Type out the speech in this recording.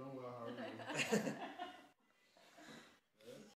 drum well. How you?